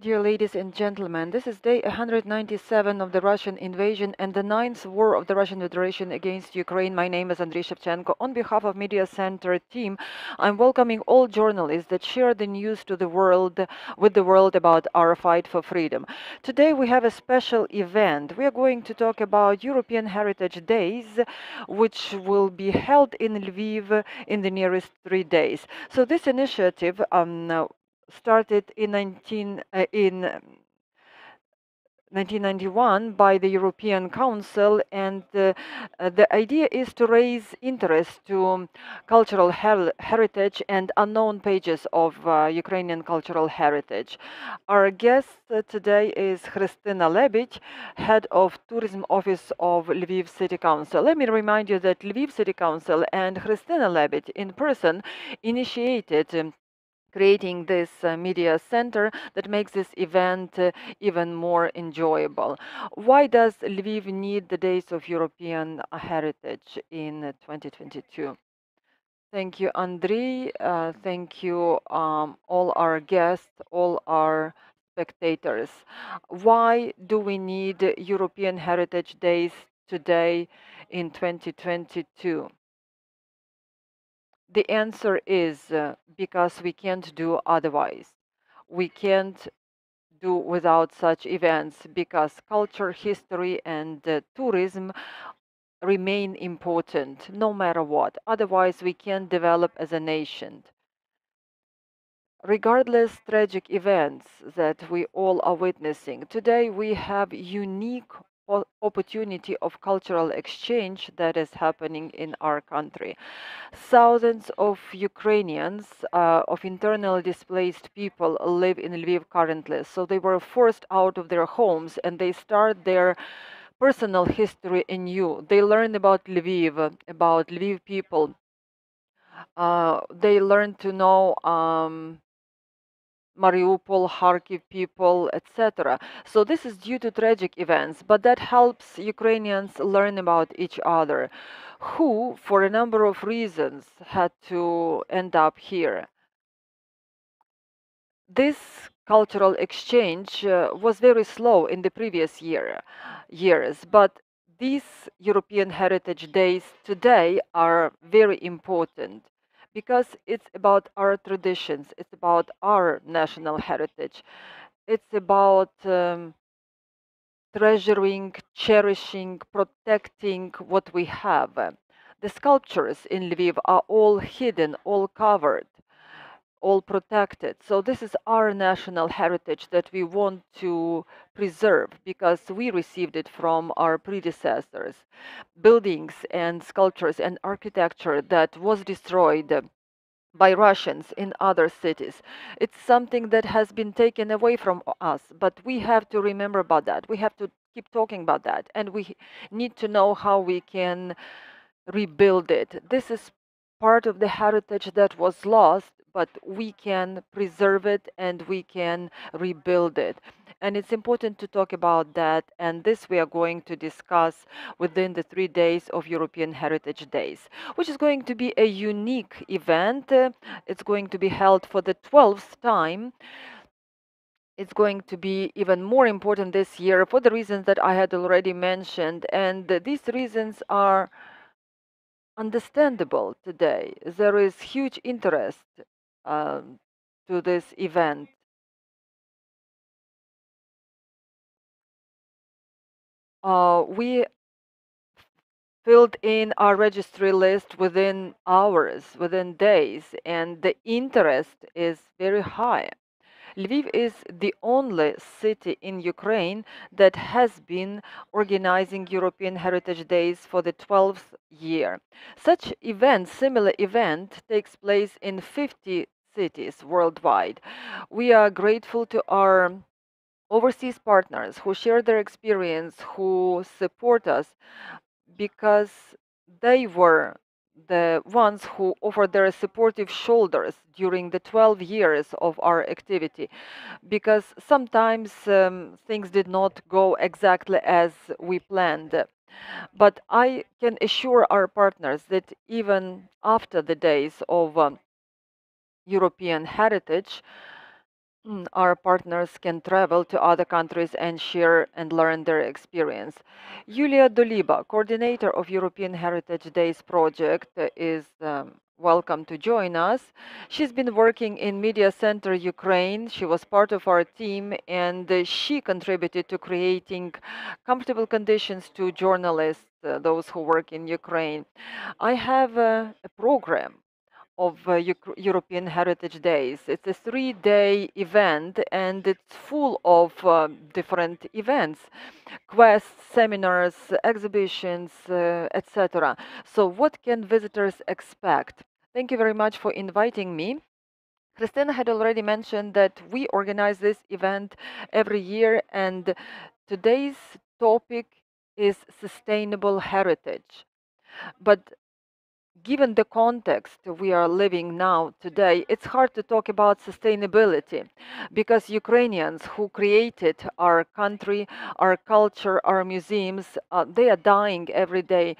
Dear ladies and gentlemen, this is day 197 of the Russian invasion and the ninth war of the Russian Federation against Ukraine. My name is Andriy Shevchenko. On behalf of Media Center team, I'm welcoming all journalists that share the news to the world with the world about our fight for freedom. Today we have a special event. We are going to talk about European Heritage Days, which will be held in Lviv in the nearest three days. So this initiative um, started in 19 uh, in 1991 by the European Council, and uh, uh, the idea is to raise interest to um, cultural her heritage and unknown pages of uh, Ukrainian cultural heritage. Our guest uh, today is Christina Lebed, head of tourism office of Lviv City Council. Let me remind you that Lviv City Council and Christina Lebed in person initiated um, creating this uh, media center that makes this event uh, even more enjoyable. Why does Lviv need the Days of European Heritage in 2022? Thank you, Andriy. Uh, thank you, um, all our guests, all our spectators. Why do we need European Heritage Days today in 2022? The answer is uh, because we can't do otherwise. We can't do without such events because culture, history, and uh, tourism remain important no matter what. Otherwise, we can't develop as a nation. Regardless tragic events that we all are witnessing, today we have unique opportunity of cultural exchange that is happening in our country. Thousands of Ukrainians, uh, of internally displaced people, live in Lviv currently. So they were forced out of their homes and they start their personal history anew. They learn about Lviv, about Lviv people. Uh, they learn to know um, Mariupol, Kharkiv people, etc. So this is due to tragic events, but that helps Ukrainians learn about each other, who, for a number of reasons, had to end up here. This cultural exchange uh, was very slow in the previous year, years, but these European Heritage Days today are very important because it's about our traditions, it's about our national heritage, it's about um, treasuring, cherishing, protecting what we have. The sculptures in Lviv are all hidden, all covered, all protected. So this is our national heritage that we want to preserve because we received it from our predecessors. Buildings and sculptures and architecture that was destroyed by Russians in other cities. It's something that has been taken away from us, but we have to remember about that. We have to keep talking about that, and we need to know how we can rebuild it. This is part of the heritage that was lost, but we can preserve it and we can rebuild it. And it's important to talk about that. And this we are going to discuss within the three days of European Heritage Days, which is going to be a unique event. It's going to be held for the 12th time it's going to be even more important this year for the reasons that I had already mentioned. And these reasons are understandable today. There is huge interest um, to this event. Uh, we filled in our registry list within hours, within days, and the interest is very high. Lviv is the only city in Ukraine that has been organizing European Heritage Days for the 12th year. Such event, similar event, takes place in 50 cities worldwide. We are grateful to our overseas partners who share their experience, who support us because they were the ones who offered their supportive shoulders during the 12 years of our activity because sometimes um, things did not go exactly as we planned. But I can assure our partners that even after the days of um, European heritage, mm, our partners can travel to other countries and share and learn their experience. Yulia Doliba, coordinator of European Heritage Days project, is um, welcome to join us. She's been working in Media Center Ukraine. She was part of our team and she contributed to creating comfortable conditions to journalists, uh, those who work in Ukraine. I have a program of uh, European Heritage Days. It's a three day event and it's full of uh, different events quests, seminars, exhibitions, uh, etc. So, what can visitors expect? Thank you very much for inviting me. Christina had already mentioned that we organize this event every year, and today's topic is sustainable heritage. But given the context we are living now today, it's hard to talk about sustainability because Ukrainians who created our country, our culture, our museums, uh, they are dying every day.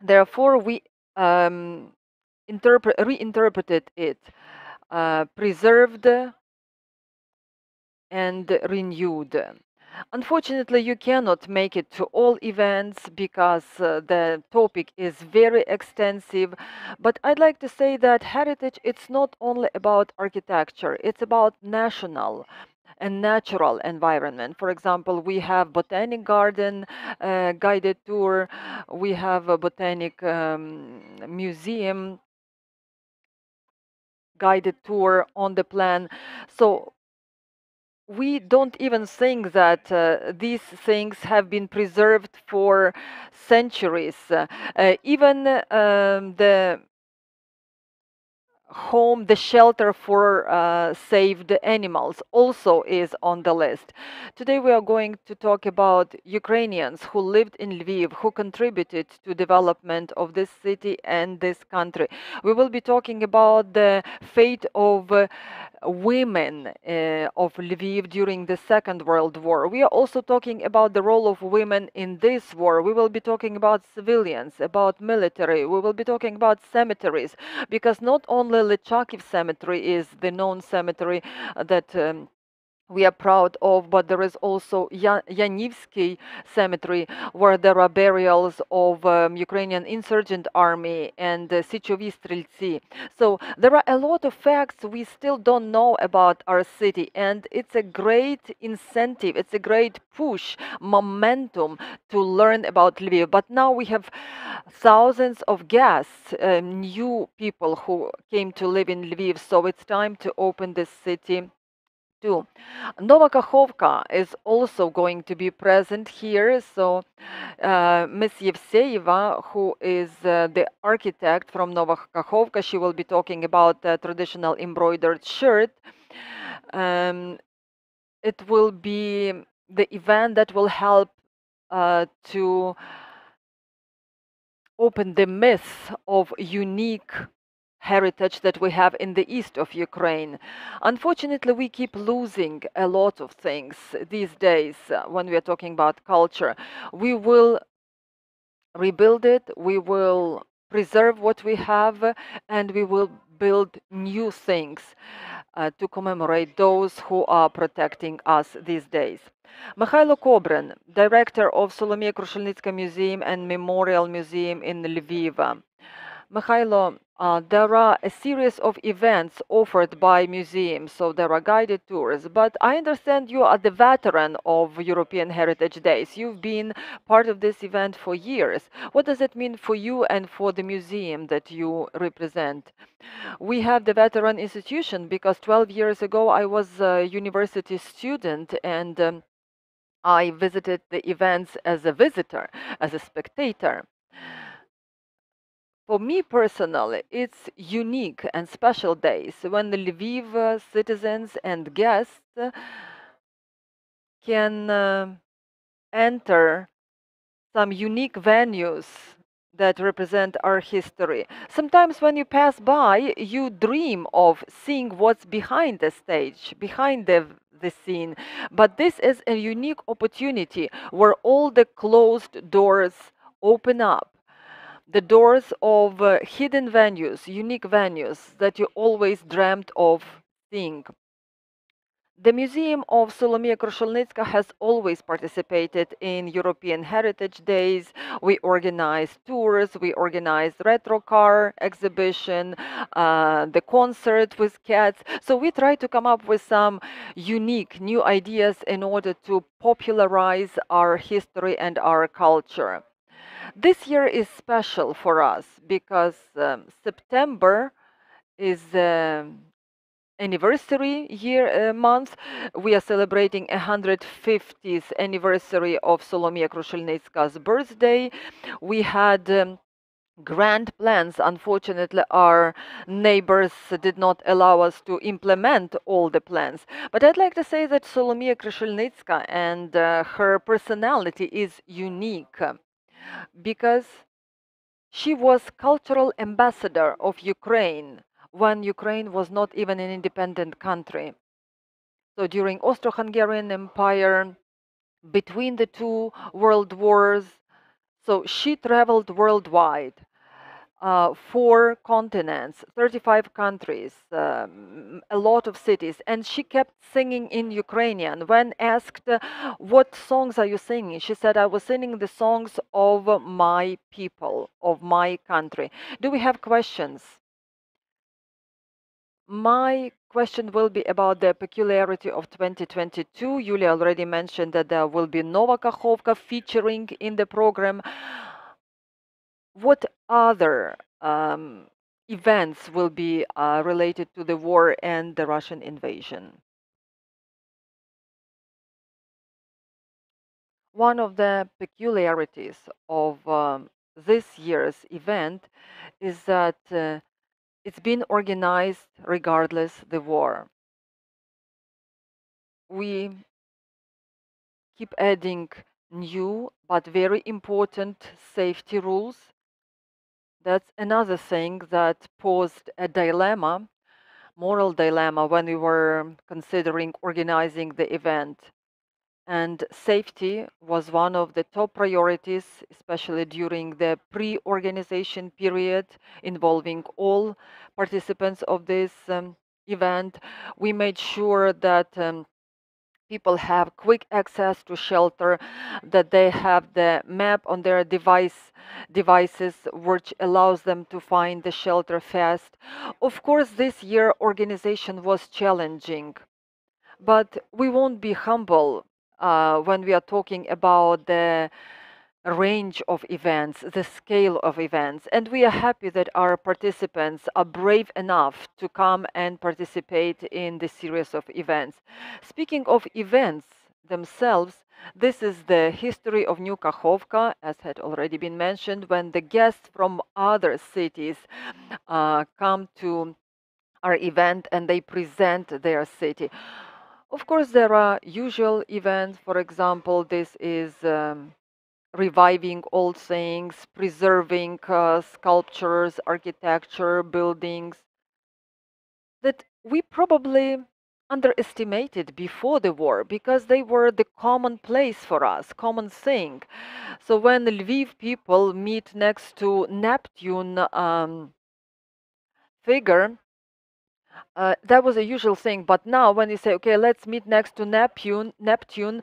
Therefore, we um, interpret, reinterpreted it, uh, preserved and renewed. Unfortunately, you cannot make it to all events because uh, the topic is very extensive. But I'd like to say that heritage it's not only about architecture, it's about national and natural environment. For example, we have botanic garden uh, guided tour, we have a botanic um, museum guided tour on the plan. So we don't even think that uh, these things have been preserved for centuries. Uh, even um, the home, the shelter for uh, saved animals also is on the list. Today we are going to talk about Ukrainians who lived in Lviv, who contributed to development of this city and this country. We will be talking about the fate of uh, women uh, of Lviv during the Second World War. We are also talking about the role of women in this war. We will be talking about civilians, about military. We will be talking about cemeteries, because not only Lychakiv cemetery is the known cemetery that um, we are proud of, but there is also Yanivsky cemetery where there are burials of um, Ukrainian insurgent army and uh, Streltsy. So there are a lot of facts we still don't know about our city, and it's a great incentive, it's a great push, momentum to learn about Lviv. But now we have thousands of guests, uh, new people who came to live in Lviv, so it's time to open this city too. Nova Kakhovka is also going to be present here. So uh, Ms. Yevseyeva, who is uh, the architect from Nova Kakhovka, she will be talking about traditional embroidered shirt. Um, it will be the event that will help uh, to open the myth of unique heritage that we have in the east of Ukraine. Unfortunately, we keep losing a lot of things these days uh, when we are talking about culture. We will rebuild it, we will preserve what we have, and we will build new things uh, to commemorate those who are protecting us these days. Mykhailo Kobryn, director of Solomiya Krushelnytska Museum and Memorial Museum in Lviv. Mykhailo, uh, there are a series of events offered by museums, so there are guided tours. But I understand you are the veteran of European Heritage Days. You've been part of this event for years. What does it mean for you and for the museum that you represent? We have the veteran institution because 12 years ago I was a university student and um, I visited the events as a visitor, as a spectator. For me personally, it's unique and special days when the Lviv uh, citizens and guests can uh, enter some unique venues that represent our history. Sometimes when you pass by, you dream of seeing what's behind the stage, behind the the scene. But this is a unique opportunity where all the closed doors open up the doors of uh, hidden venues, unique venues that you always dreamt of seeing. The Museum of Solomiya Krushelnytska has always participated in European Heritage Days. We organize tours, we organize retro car exhibition, uh, the concert with cats. So we try to come up with some unique new ideas in order to popularize our history and our culture. This year is special for us because um, September is the anniversary year uh, month. We are celebrating 150th anniversary of Solomiya Krushelnytska's birthday. We had um, grand plans. Unfortunately, our neighbors did not allow us to implement all the plans. But I'd like to say that Solomiya Krushelnytska and uh, her personality is unique because she was cultural ambassador of Ukraine when Ukraine was not even an independent country. So during Austro-Hungarian Empire, between the two world wars, so she traveled worldwide uh, four continents, 35 countries, um, a lot of cities, and she kept singing in Ukrainian. When asked, uh, What songs are you singing? She said, I was singing the songs of my people, of my country. Do we have questions? My question will be about the peculiarity of 2022. Yulia already mentioned that there will be Nova Kakhovka featuring in the program what other um, events will be uh, related to the war and the Russian invasion? One of the peculiarities of um, this year's event is that uh, it's been organized regardless the war. We keep adding new but very important safety rules that's another thing that posed a dilemma, moral dilemma, when we were considering organizing the event. And safety was one of the top priorities, especially during the pre organization period involving all participants of this um, event. We made sure that um, people have quick access to shelter, that they have the map on their device devices which allows them to find the shelter fast. Of course, this year organization was challenging, but we won't be humble uh, when we are talking about the range of events, the scale of events. And we are happy that our participants are brave enough to come and participate in this series of events. Speaking of events themselves, this is the history of New Kakhovka, as had already been mentioned, when the guests from other cities uh, come to our event and they present their city. Of course, there are usual events. For example, this is um, reviving old things, preserving uh, sculptures, architecture, buildings that we probably underestimated before the war because they were the common place for us, common thing. So when Lviv people meet next to Neptune um, figure, uh, that was a usual thing, but now when you say, okay, let's meet next to Neptune, Neptune,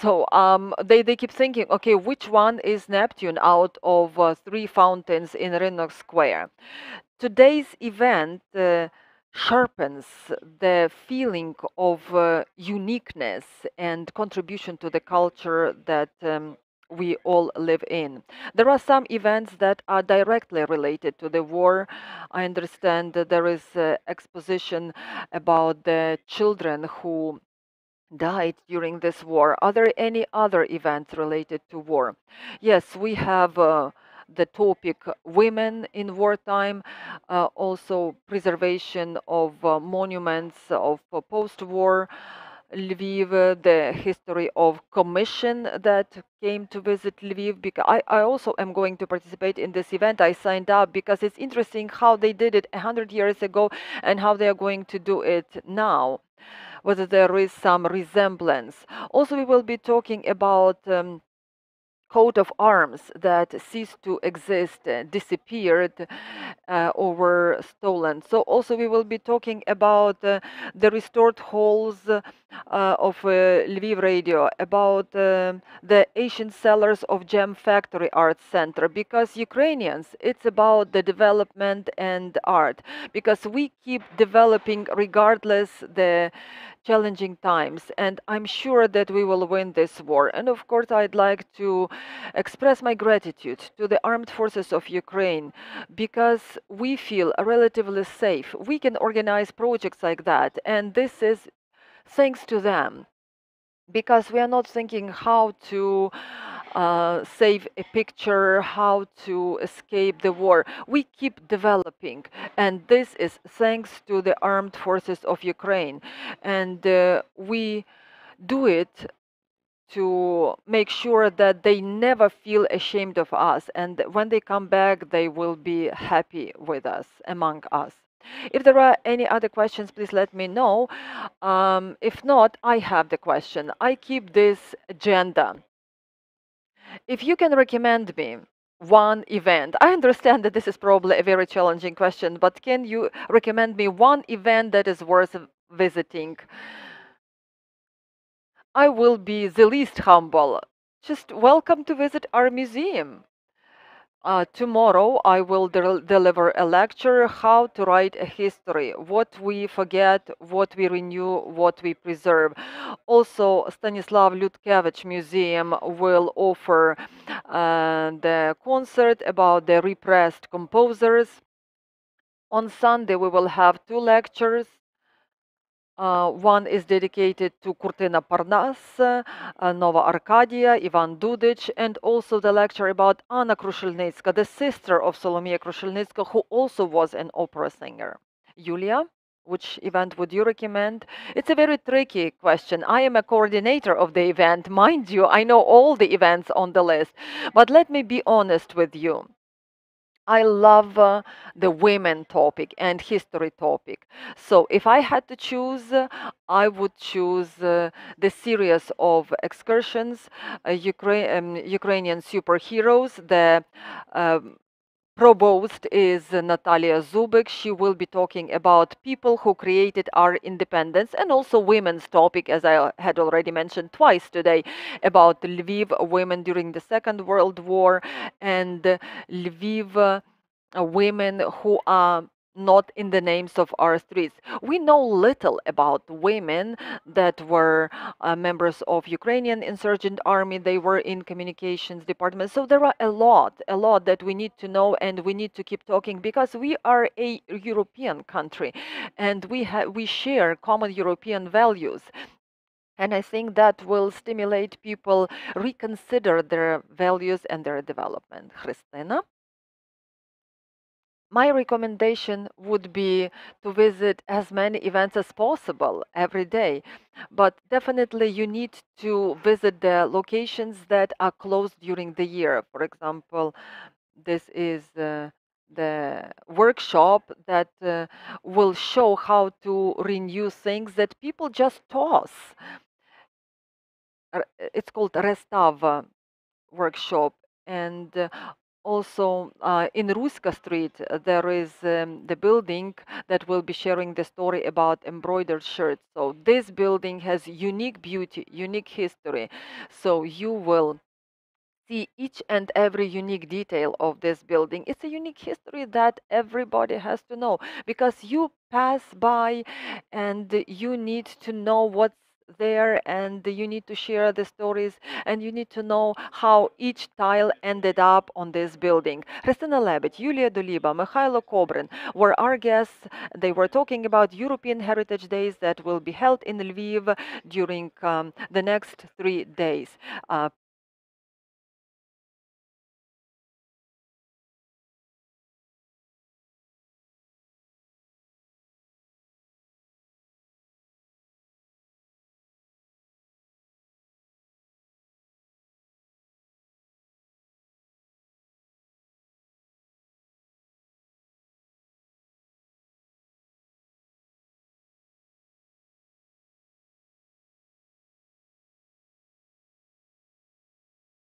so um, they, they keep thinking, okay, which one is Neptune out of uh, three fountains in Rynok Square? Today's event uh, sharpens the feeling of uh, uniqueness and contribution to the culture that um, we all live in. There are some events that are directly related to the war. I understand that there is an exposition about the children who died during this war. Are there any other events related to war? Yes, we have uh, the topic women in wartime, uh, also preservation of uh, monuments of uh, post-war Lviv, the history of commission that came to visit Lviv. Because I, I also am going to participate in this event. I signed up because it's interesting how they did it 100 years ago and how they are going to do it now, whether there is some resemblance. Also, we will be talking about um, coat of arms that ceased to exist, uh, disappeared, uh, or were stolen. So also we will be talking about uh, the restored halls uh, of uh, Lviv Radio, about um, the ancient cellars of Jam Factory Art Center, because Ukrainians, it's about the development and art, because we keep developing regardless the challenging times and i'm sure that we will win this war. And of course i'd like to express my gratitude to the armed forces of ukraine because we feel relatively safe. We can organize projects like that and this is thanks to them because we are not thinking how to uh, save a picture, how to escape the war. We keep developing, and this is thanks to the armed forces of Ukraine. And uh, we do it to make sure that they never feel ashamed of us. And when they come back, they will be happy with us, among us. If there are any other questions, please let me know. Um, if not, I have the question. I keep this agenda if you can recommend me one event, I understand that this is probably a very challenging question, but can you recommend me one event that is worth visiting? I will be the least humble. Just welcome to visit our museum. Uh, tomorrow I will de deliver a lecture how to write a history, what we forget, what we renew, what we preserve. Also, Stanislav Ludkevich Museum will offer uh, the concert about the repressed composers. On Sunday we will have two lectures uh, one is dedicated to Kurtina Parnas, uh, Nova Arkadia, Ivan Dudic, and also the lecture about Anna Krushelnytska, the sister of Solomiya Krushelnytska, who also was an opera singer. Julia? Which event would you recommend? It's a very tricky question. I am a coordinator of the event. Mind you, I know all the events on the list. But let me be honest with you. I love uh, the women topic and history topic. So if I had to choose, uh, I would choose uh, the series of excursions, uh, Ukra um, Ukrainian superheroes, the um, provost is Natalia Zubik. She will be talking about people who created our independence and also women's topic, as I had already mentioned twice today, about Lviv women during the Second World War and Lviv uh, women who are not in the names of our streets. We know little about women that were uh, members of Ukrainian insurgent army. They were in communications department. So there are a lot, a lot that we need to know and we need to keep talking because we are a European country and we have we share common European values. And I think that will stimulate people reconsider their values and their development. Christina? My recommendation would be to visit as many events as possible every day. But definitely, you need to visit the locations that are closed during the year. For example, this is uh, the workshop that uh, will show how to renew things that people just toss. It's called Restav workshop. And uh, also uh, in Ruska Street, uh, there is um, the building that will be sharing the story about embroidered shirts. So this building has unique beauty, unique history. So you will see each and every unique detail of this building. It's a unique history that everybody has to know because you pass by and you need to know what's there and you need to share the stories and you need to know how each tile ended up on this building. Christina Lebed, Yulia Doliba, Mykhailo Kobryn were our guests. They were talking about European Heritage Days that will be held in Lviv during um, the next three days. Uh,